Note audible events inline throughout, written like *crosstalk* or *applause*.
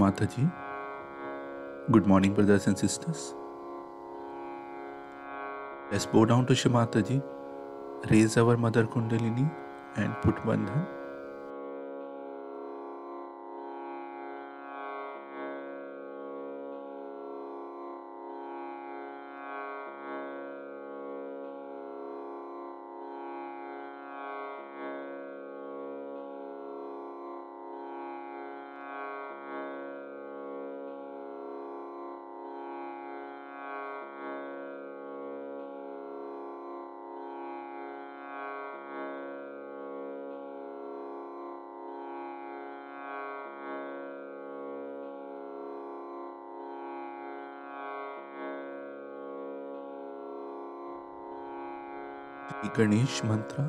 Mataji. Good morning, brothers and sisters. Let's bow down to Shimataji, raise our Mother Kundalini, and put Bandhan. Ganesh मंत्र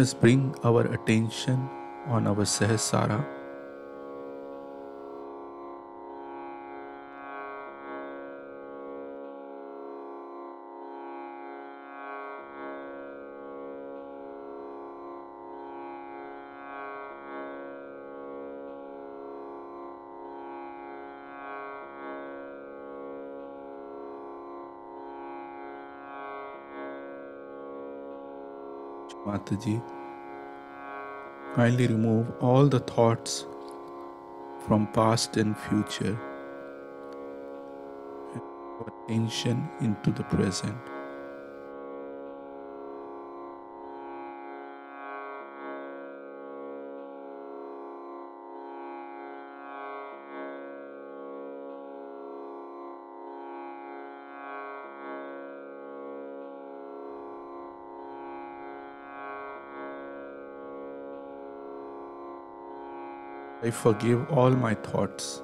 Us bring our attention on our Sahasrara. Mataji, kindly remove all the thoughts from past and future and attention into the present. I forgive all my thoughts.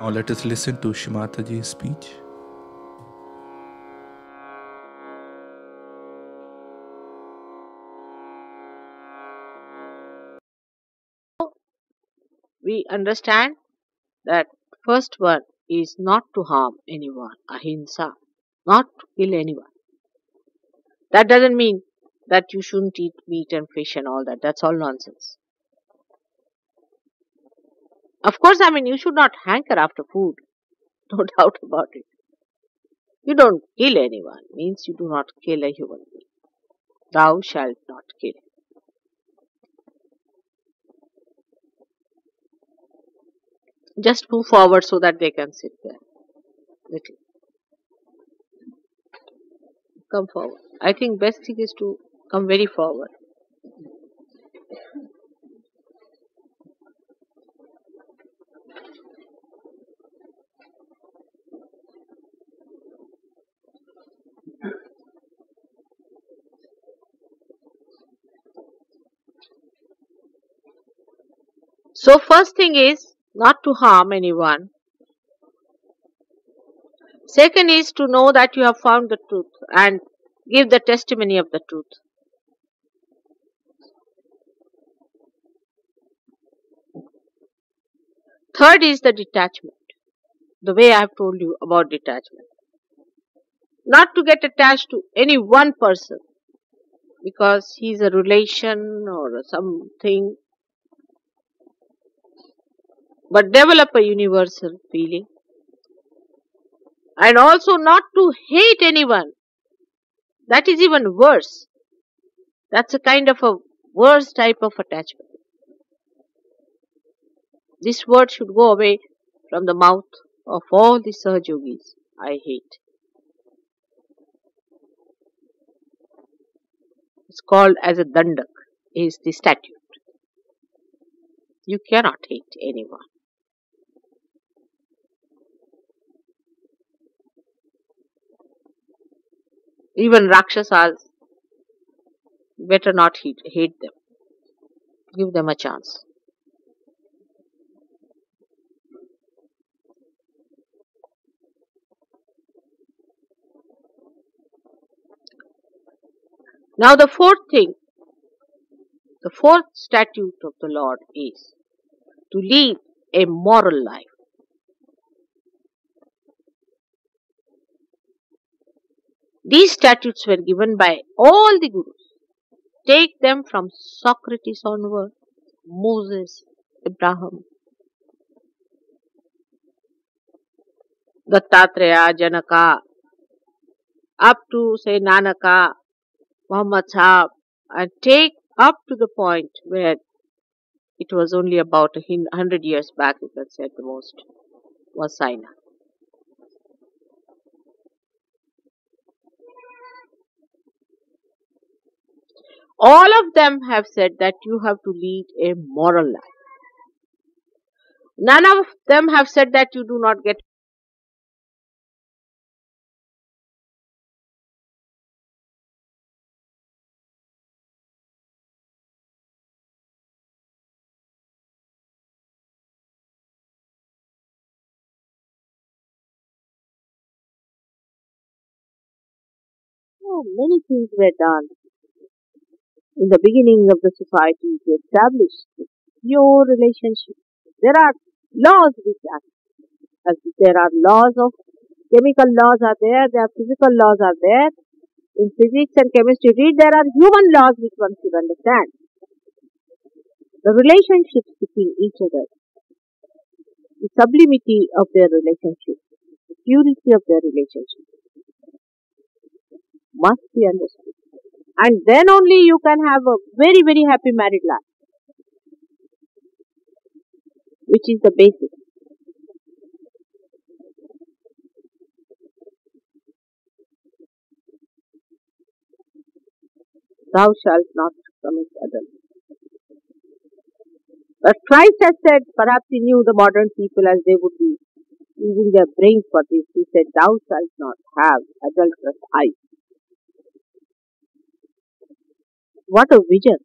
Now let us listen to Shri Mataji's speech. we understand that first one is not to harm anyone, ahimsa, not to kill anyone. That doesn't mean that you shouldn't eat meat and fish and all that. That's all nonsense. Of course, I mean, you should not hanker after food. *laughs* No doubt about it. You don't kill anyone, means you do not kill a human being. Thou shalt not kill. Just move forward so that they can sit there. Little. Come forward. I think best thing is to come very forward. So first thing is not to harm anyone. Second is to know that you have found the truth and give the testimony of the truth. Third is the detachment. The way I have told you about detachment. Not to get attached to any one person because he is a relation or something but develop a universal feeling. And also not to hate anyone. That is even worse. That's a kind of a worse type of attachment. This word should go away from the mouth of all the Sahaja Yogis. I hate. It's called as a dandak, is the statute. You cannot hate anyone. even rakshasas better not hate, hate them. Give them a chance. Now the fourth thing the fourth statute of the lord is to lead a moral life. These statutes were given by all the gurus. Take them from Socrates onward, Moses, Abraham, Dattatreya, Janaka, up to say Nanaka, Muhammad and take up to the point where it was only about a hundred years back, you can say at the most, was Saina. All of them have said that you have to lead a moral life. None of them have said that you do not get many things were done in the beginning of the society to establish this pure relationship. There are laws which are, as there are laws of chemical laws are there, there are physical laws are there. In physics and chemistry, read there are human laws which one should understand. The relationships between each other, the sublimity of their relationship, the purity of their relationship must be understood. And then only you can have a very, very happy married life, which is the basis. Thou shalt not commit adultery. But Christ has said, perhaps he knew the modern people as they would be using their brains for this. He said, Thou shalt not have adulterous eyes. What a vision.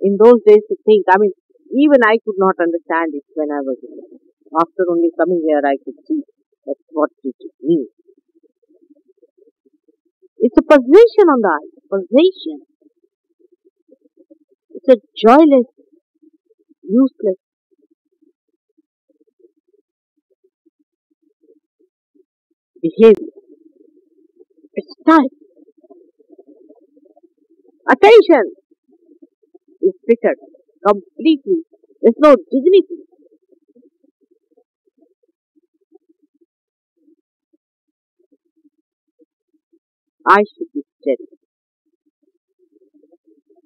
In those days to think, I mean, even I could not understand it when I was young. After only coming here, I could see that what it means. It's a possession on the eye, possession. It's a joyless, useless behavior. It's time. Attention is fitted completely. There's no dignity. I should be steady.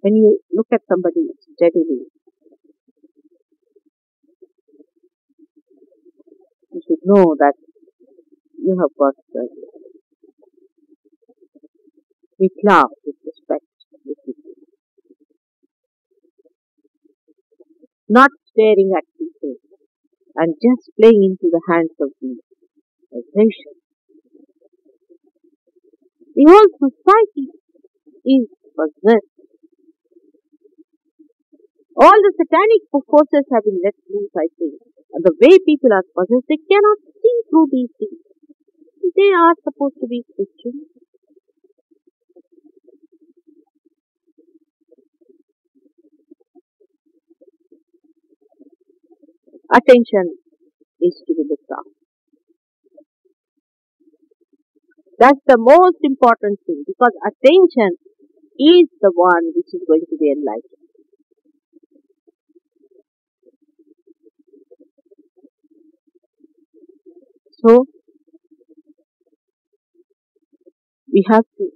When you look at somebody steadily, you should know that you have got steady. With love, with respect. Not staring at people and just playing into the hands of the possession. The whole society is possessed. All the satanic forces have been let loose, I think. And the way people are possessed, they cannot see through these things. They are supposed to be Christians. Attention is to be looked after. That's the most important thing because attention is the one which is going to be enlightened. So, we have to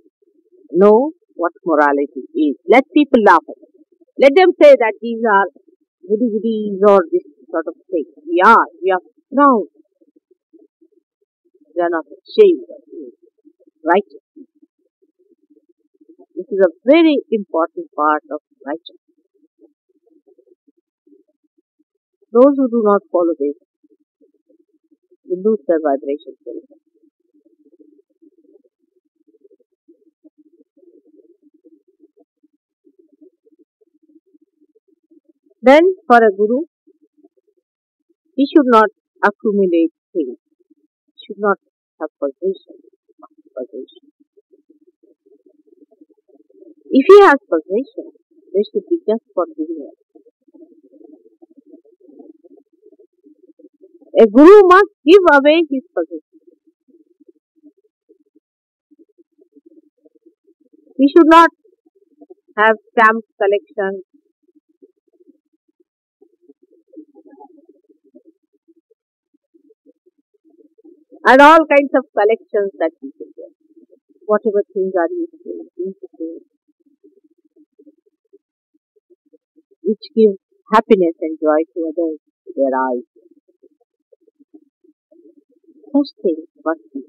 know what morality is. Let people laugh at it. Let them say that these are goody goodies or this sort of thing. We are, we are proud. We are not ashamed of it. This is a very important part of righteousness. Those who do not follow this will lose their vibration. Then, for a guru, he should not accumulate things. He should not have possession. Possession. If he has possessions, they should be just for giving. A guru must give away his possessions. He should not have stamp collection. And all kinds of collections that he should get. Whatever things are useful, interesting, which give happiness and joy to others, their eyes. Such things must be.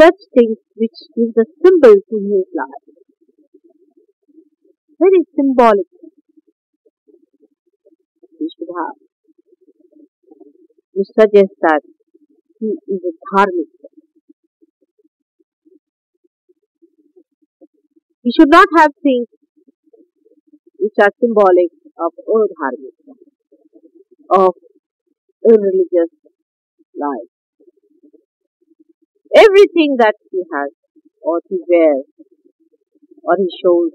Such things which give the symbol to his life. Very symbolic. We should have. Which suggests that he is a dharmic. He should not have things which are symbolic of adharmic, of irreligious life. Everything that he has, or he wears, or he shows,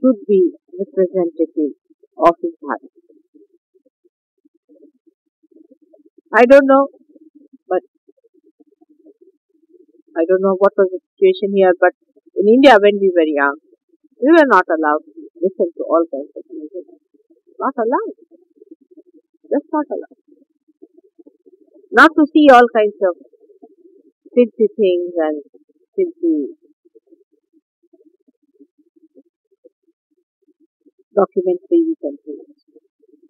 should be representative of his heart. I don't know, but I don't know what was the situation here, but in India when we were young, we were not allowed to listen to all kinds of music. Not allowed. Just not allowed. Not to see all kinds of filthy things and filthy documentaries and things.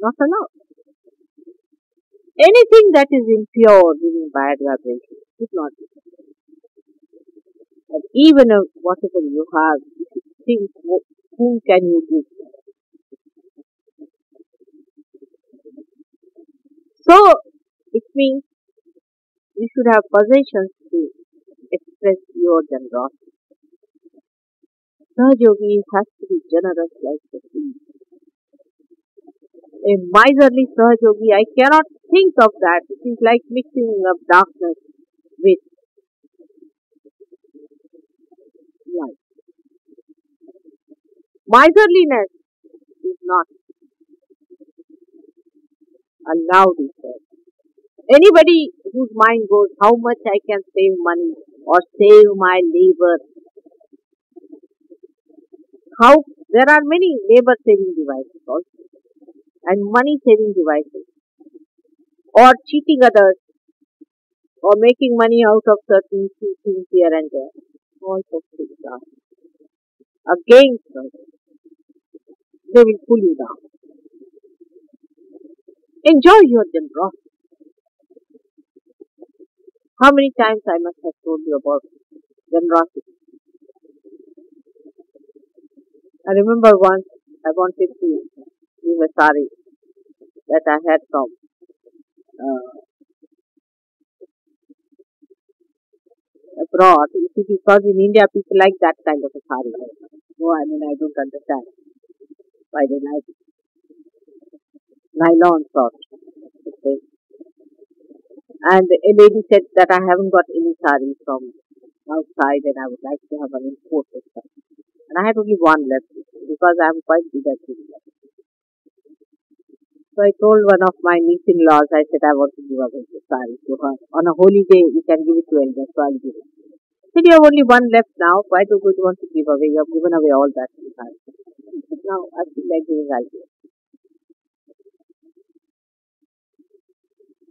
Not allowed. Anything that is impure, bad vibration, should not be. And even if whatever you have, you should think whom can you give. So it means you should have possessions to express your generosity. Sahaja Yogi has to be generous like the sea. A miserly Sahaja Yogi, I cannot think of that. It is like mixing of darkness with light. Miserliness is not allowed, he said. Anybody whose mind goes, how much I can save money or save my labor. How there are many labor saving devices also and money saving devices or cheating others or making money out of certain things here and there. All such things are against us. They will pull you down. Enjoy your generosity. How many times I must have told you about generosity? I remember once I wanted to give a sari that I had from uh, abroad. You because in India people like that kind of a sari. No, I mean I don't understand why they like it. Nylon sort. Okay. And a lady said that I haven't got any sari from outside and I would like to have an imported sari. And I had only one left because I am quite good at. So I told one of my niece-in-laws, I said I want to give away the sari to her. On a holy day, you can give it to elders, so I'll give it. Said you have only one left now, why do you want to give away? You have given away all that. Now I feel like giving I'll.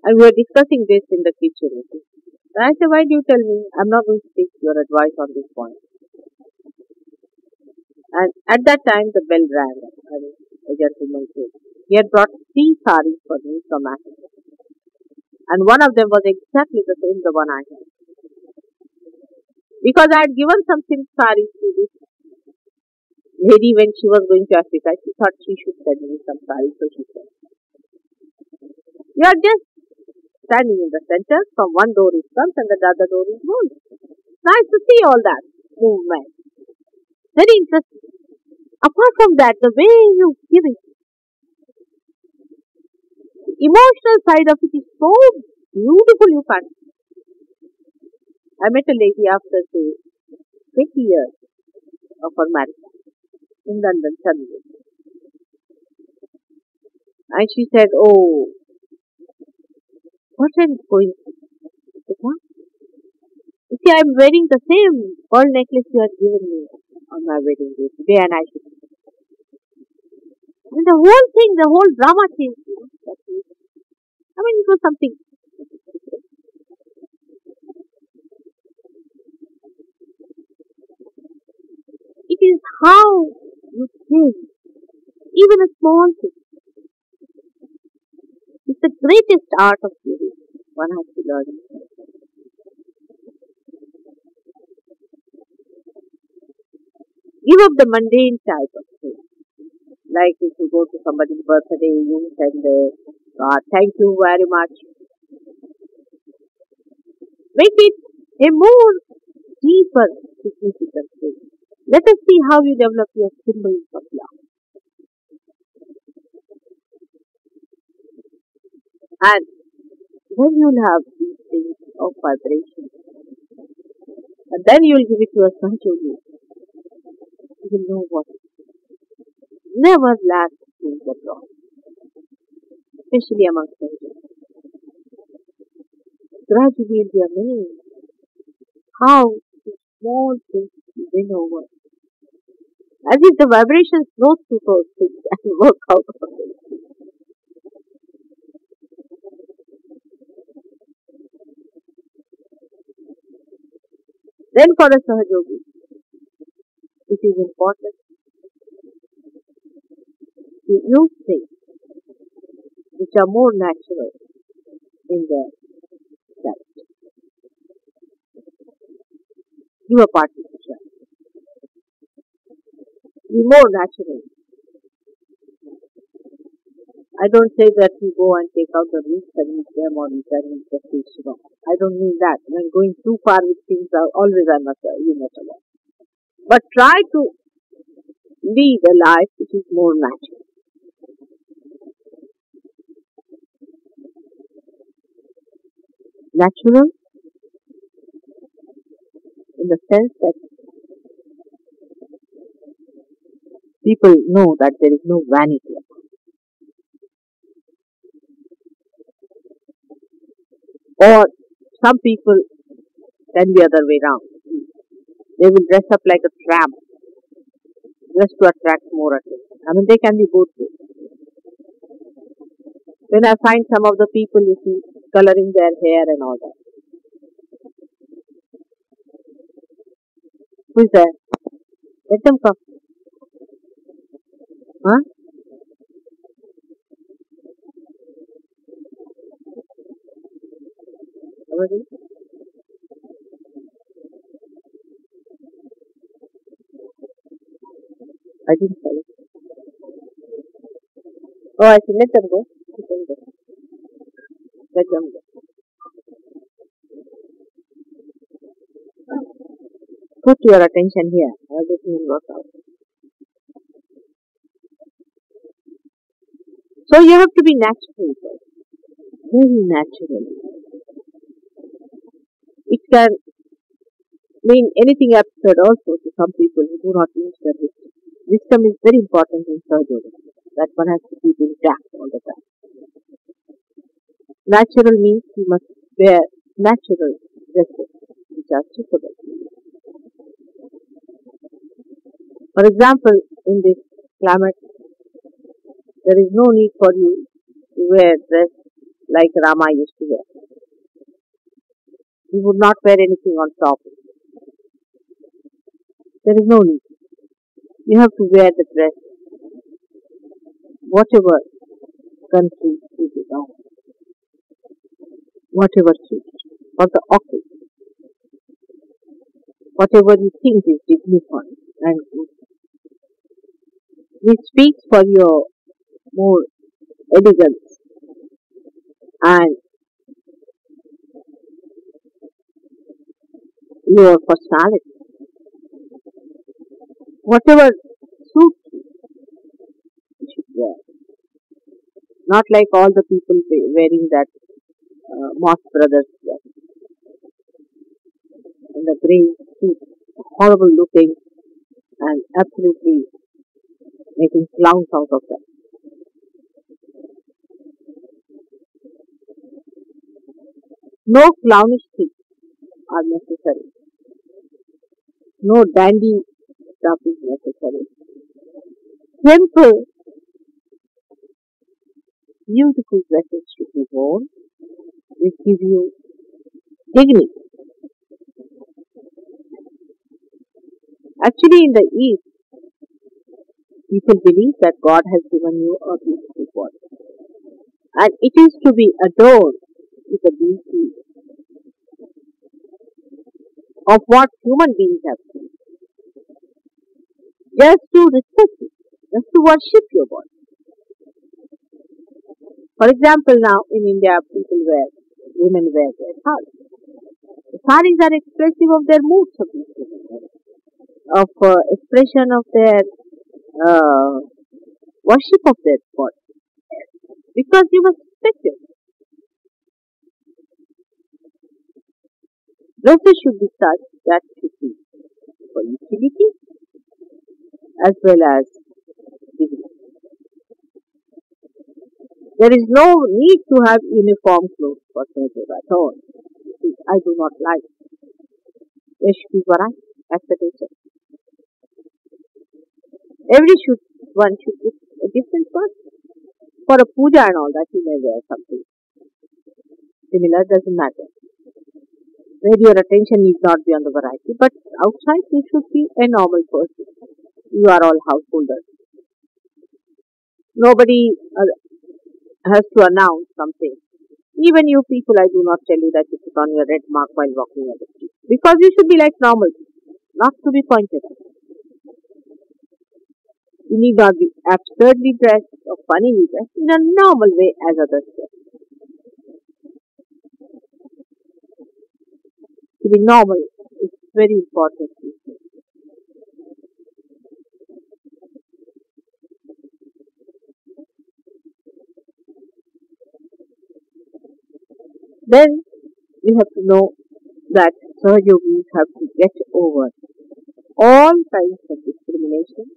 And we were discussing this in the kitchen. And I said, why do you tell me? I'm not going to take your advice on this point. And at that time, the bell rang. I And a gentleman came. He had brought three saris for me from Africa. And one of them was exactly the same the one I had. Because I had given some silk saris to this lady when she was going to Africa. She thought she should send me some saris, so she said. You are just standing in the center. From one door it comes and the other door is goes. Nice to see all that movement. Very interesting. Apart from that, the way you give it, emotional side of it is so beautiful you can't. I met a lady after say 20 years of her marriage in London suddenly. And she said, Oh, what said, "What?" You see, I'm wearing the same pearl necklace you had given me on my wedding day, today and I should. The whole thing, the whole drama changed. I mean, it was something. It is how you think, even a small thing. It's the greatest art of living. One has to learn. Give up the mundane type of. Like if you go to somebody's birthday, you send a God, thank you very much. Make it a more deeper significant thing. Let us see how you develop your symbols of love. And then you'll have these things of vibration. And then you'll give it to a Sanjoli. You will know what. Never lack things at all. Especially among Sanjoli. Gradually you'll be amazed how small things win over. As if the vibrations flow through those things and work out of it. Then for a Sahaja Yogi, it is important to use things which are more natural in their character. Give a party to. Be more natural. I don't say that you go and take out the roots and eat them or eat them and just taste wrong. I don't mean that. When going too far with things, I always I must uh, you must avoid. But try to lead a life which is more natural. Natural in the sense that people know that there is no vanity Or some people can be other way round. They will dress up like a tramp just to attract more attention. I mean, they can be both ways. Then I find some of the people, you see, coloring their hair and all that. Who is there? Let them come. Huh? Somebody? I didn't tell. Oh, I see. Let them go. Put your attention here. Everything will work out. So you have to be natural. Very natural. It can mean anything absurd also to some people who do not use their wisdom. Wisdom is very important in surgery. That one has to keep intact all the time. Natural means you must wear natural dresses which are suitable. For example, in this climate, there is no need for you to wear dress like Rama used to wear. He would not wear anything on top. There is no need. You have to wear the dress, whatever country you belong, whatever suits, for the occasion, whatever you think is dignified and good. This speaks for your more elegance and your personality. Whatever suits you, you should wear. Not like all the people wearing that uh, Brothers in the grey suit, horrible looking and absolutely making clowns out of them. No clownish things are necessary. No dandy stuff is necessary. Simple, beautiful dresses should be worn which give you dignity. Actually, in the East, people believe that God has given you a beautiful body. And it is to be adored with the beauty of what human beings have. Just to respect it, just to worship your body. For example, now in India, people wear, women wear their saris. The saris are expressive of their moods of of uh, expression of their uh, worship of their body. Because you must respect it. Dresses should be such that should be for utility as well as There is no need to have uniform clothes for Sahadev at all. I do not like. There should be variety. That's the. Every should one should look a different person. For a puja and all that, you may wear something similar, doesn't matter. Where your attention need not be on the variety, but outside you should be a normal person. You are all householders. Nobody uh, has to announce something. Even you people, I do not tell you that you put on your red mark while walking on the street. Because you should be like normal, not to be pointed at. You need not be absurdly dressed or funnily dressed in a normal way as others dress. To be normal is very important. Then we have to know that Sahaja Yogis have to get over all kinds of discrimination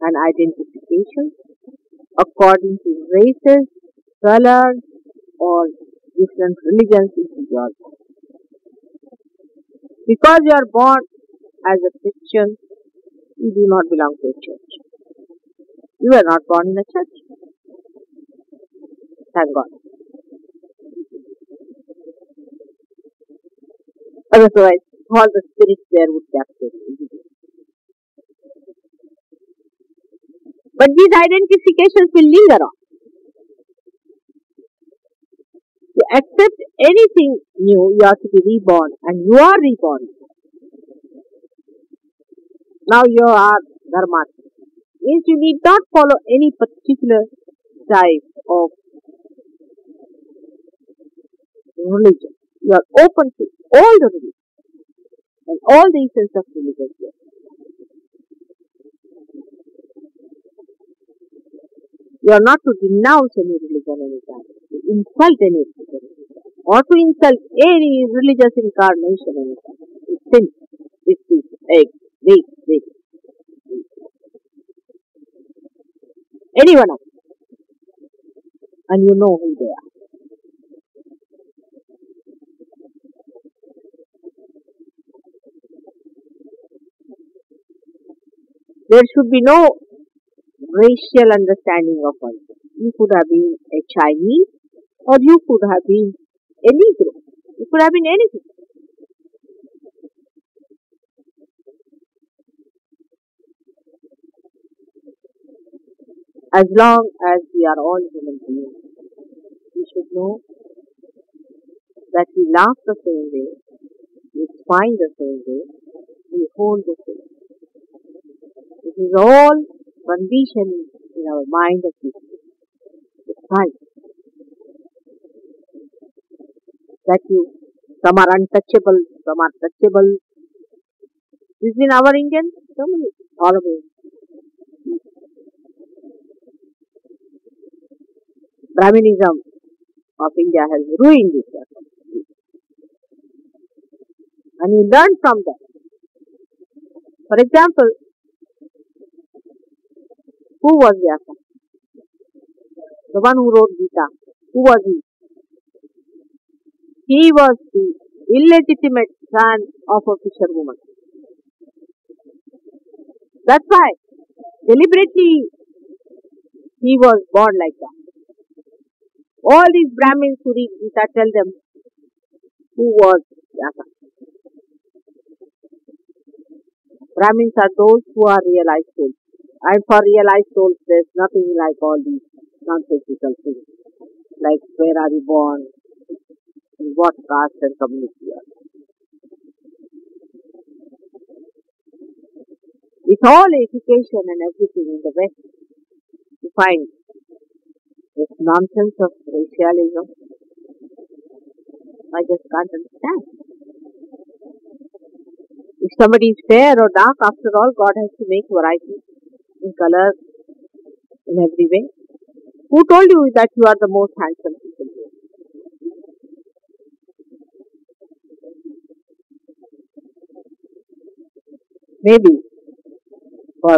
and identification according to races, colors, or different religions in your Because you are born as a Christian, you do not belong to a church. You are not born in a church. Thank God. Otherwise, all the spirits there would capture you. But these identifications will linger on. To accept anything new, you have to be reborn, and you are reborn. Now you are Dharmatit. Means you need not follow any particular type of religion. You are open to all the religions and all the essence of religion. You are not to denounce any religion anytime, to insult any religion or to insult any religious incarnation anytime. It's sin, it's this, egg, this, this. Any one of them. And you know who they are. There should be no racial understanding of one. You could have been a Chinese or you could have been a Negro. You could have been anything. As long as we are all human beings, we should know that we laugh the same way, we smile the same way, we hold the same. This is all conditioned in our mind this. It's right. That you, some are untouchable, some are touchable. This is in our Indian family, it. Brahminism of India has ruined this. and you learn from that. For example, who was Vyasa? The one who wrote Gita. Who was he? He was the illegitimate son of a fisherwoman. That's why deliberately he was born like that. All these Brahmins who read Gita tell them who was Vyasa. Brahmins are those who are realized souls. And for realized souls, there's nothing like all these nonsensical things. Like where are you born, in what caste and community are. With all education and everything in the West, you find this nonsense of racialism. I just can't understand. If somebody is fair or dark, after all, God has to make variety in color, in every way. Who told you that you are the most handsome people? Maybe for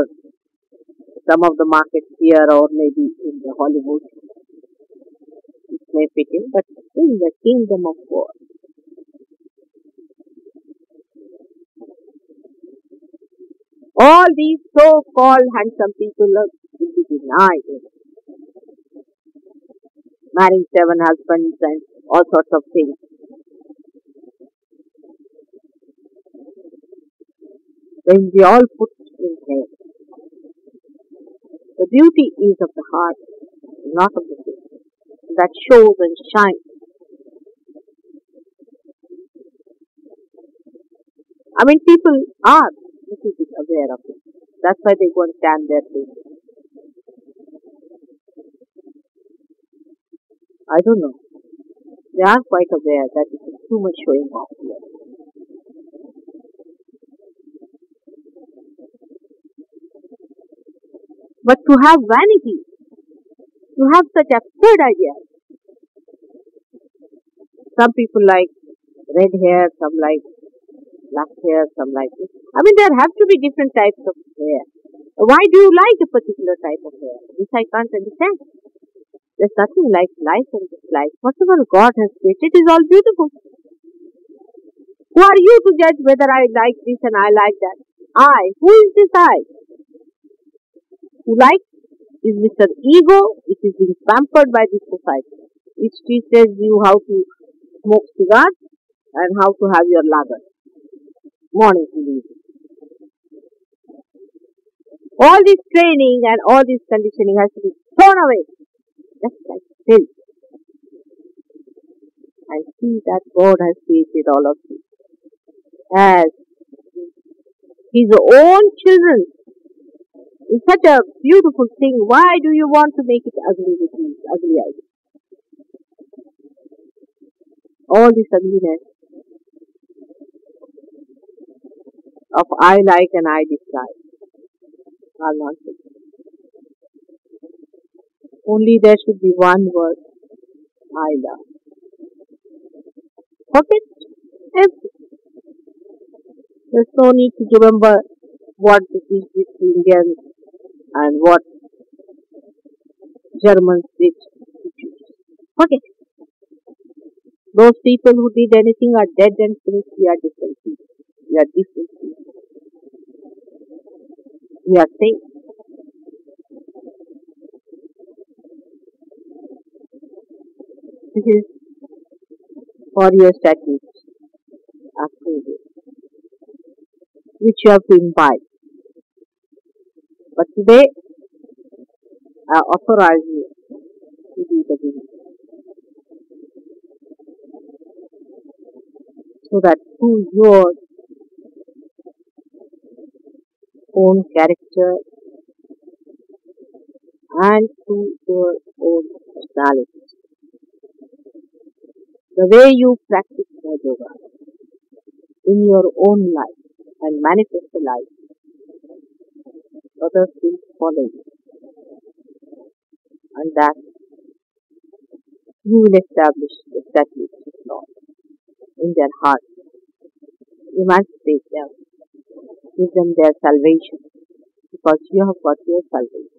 some of the markets here or maybe in the Hollywood, it may fit in, but in the kingdom of God, all these so-called handsome people are will be denied. Marrying seven husbands and all sorts of things. When we all put in head, the beauty is of the heart, not of the face, that shows and shines. I mean, people are little bit aware of it. That's why they go and stand there too. I don't know. They are quite aware that it is too much showing off here. But to have vanity, to have such absurd ideas. Some people like red hair, some like black hair, some like this. I mean, there have to be different types of hair. Why do you like a particular type of hair? This I can't understand. There's nothing like like and dislike. Whatever God has created is all beautiful. Who are you to judge whether I like this and I like that? I. Who is this I? Who likes is Mr. Ego, which is being pampered by this society, which teaches you how to smoke cigars and how to have your lager morning evening. All this training and all this conditioning has to be thrown away. Just like filth. And see that God has created all of you as His own children. It's such a beautiful thing. Why do you want to make it ugly with these ugly eyes? All this ugliness of I like and I dislike are nonsense. Only there should be one word I love. Forget everything. There's no need to remember what the British Indians and what Germans did. Forget it. Those people who did anything are dead and finished. We are different people. We are different people. Mm-hmm. We are safe. This is for your statutes after this, which you have to imbibe. But today, I authorize you to do the business. So that through your own character and through your own personality, the way you practice Yoga in your own life and manifest the life, others will follow you. And that you will establish the statutes of Lord in their hearts emancipate them, give them their salvation, because you have got your salvation.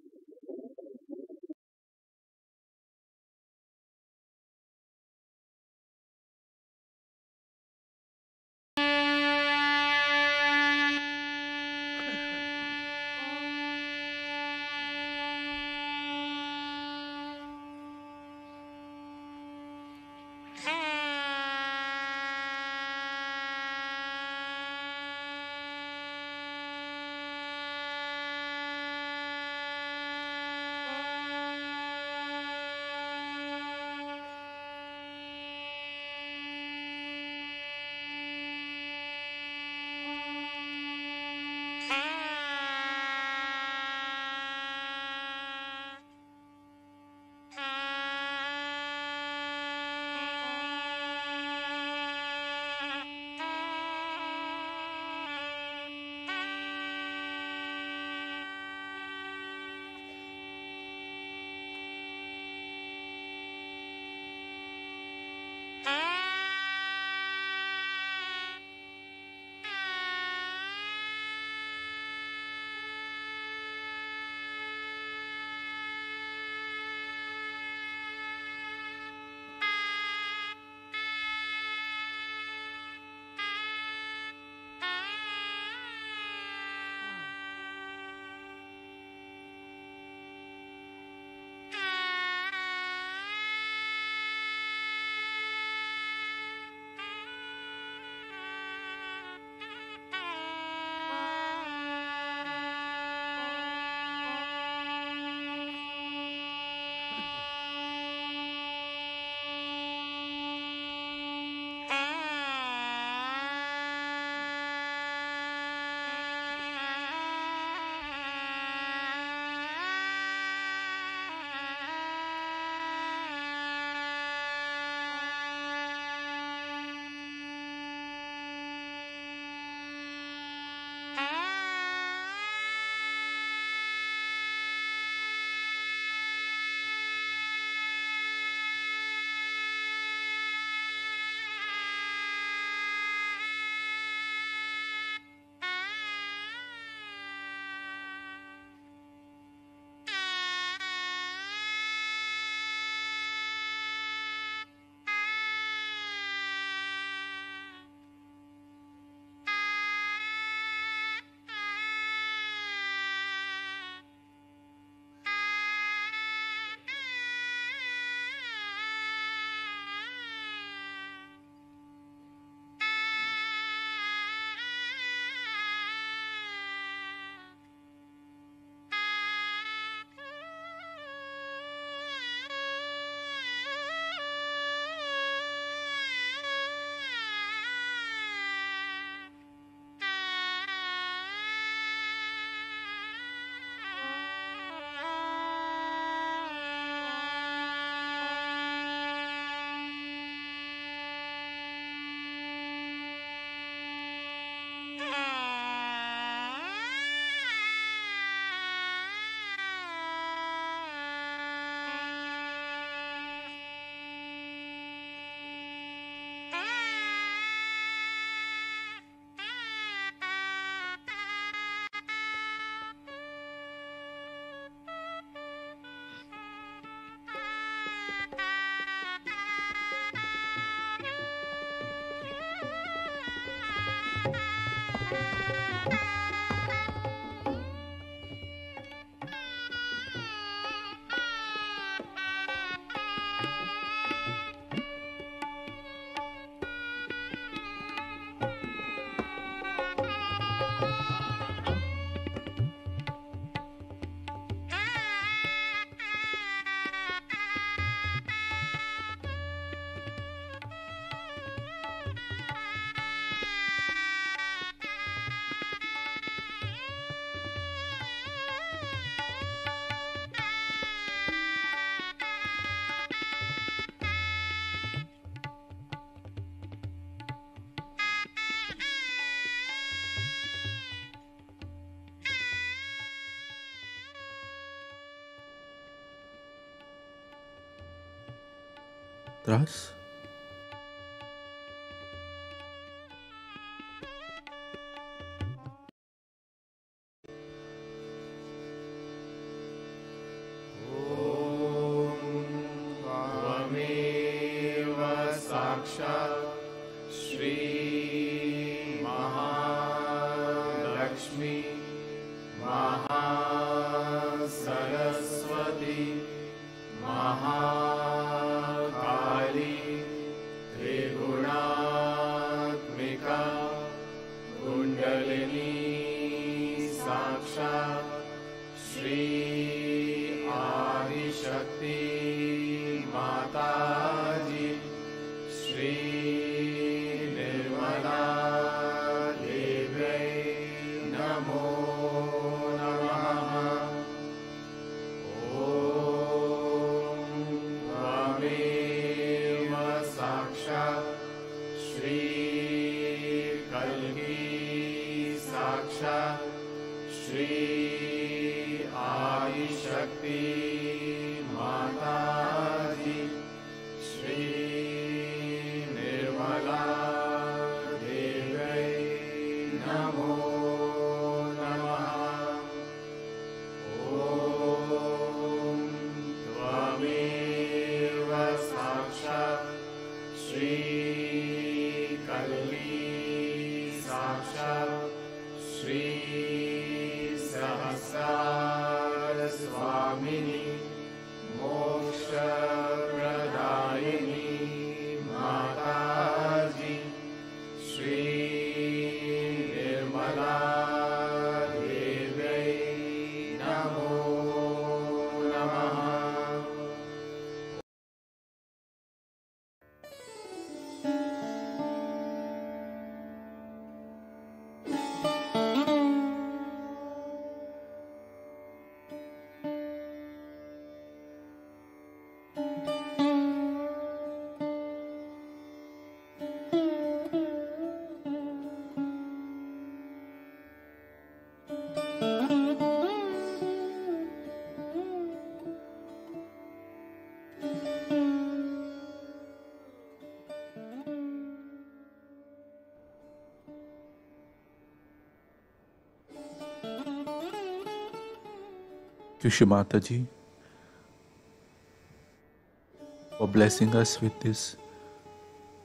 Terus? Sri Kyushi Mataji for blessing us with this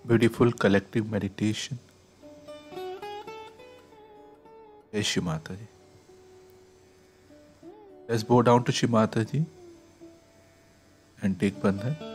beautiful collective meditation. Jai Shri Mataji. Let's bow down to Shri Mataji and take Bandhan.